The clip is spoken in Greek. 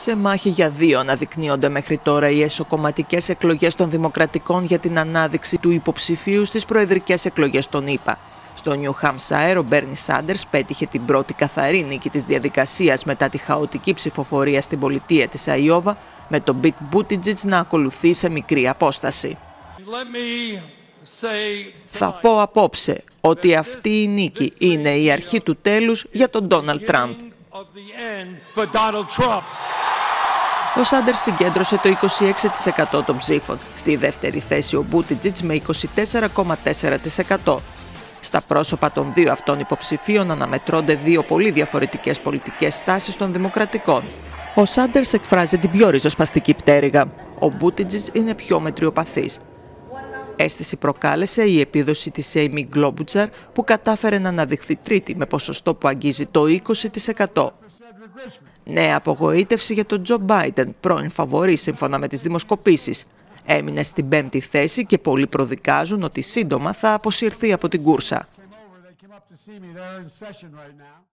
Σε μάχη για δύο αναδεικνύονται μέχρι τώρα οι εσωκομματικές εκλογές των Δημοκρατικών για την ανάδειξη του υποψηφίου στις προεδρικές εκλογές των ΗΠΑ. Στο Νιου Χαμσάερ, ο Μπέρνι Σάντερς πέτυχε την πρώτη καθαρή νίκη της διαδικασίας μετά τη χαοτική ψηφοφορία στην πολιτεία της Αϊόβα, με τον Μπιτ Μπούτιτζιτς να ακολουθεί σε μικρή απόσταση. Θα πω απόψε ότι αυτή η νίκη είναι η αρχή του τέλους για τον Ντόναλτ Τραμπ. Ο Σάντερς συγκέντρωσε το 26% των ψήφων. Στη δεύτερη θέση ο Μπούτιτζιτς με 24,4%. Στα πρόσωπα των δύο αυτών υποψηφίων αναμετρώνται δύο πολύ διαφορετικές πολιτικές στάσεις των δημοκρατικών. Ο Σάντερς εκφράζει την πιο ριζοσπαστική πτέρυγα. Ο Μπούτιτζιτς είναι πιο μετριοπαθής. Αίσθηση προκάλεσε η επίδοση της Amy Globuchar που κατάφερε να αναδειχθεί τρίτη με ποσοστό που αγγίζει το 20%. Νέα απογοήτευση για τον Τζο Μπάιντεν, πρώην φαβορή σύμφωνα με τις δημοσκοπήσεις. Έμεινε στην πέμπτη θέση και πολλοί προδικάζουν ότι σύντομα θα αποσυρθεί από την κούρσα.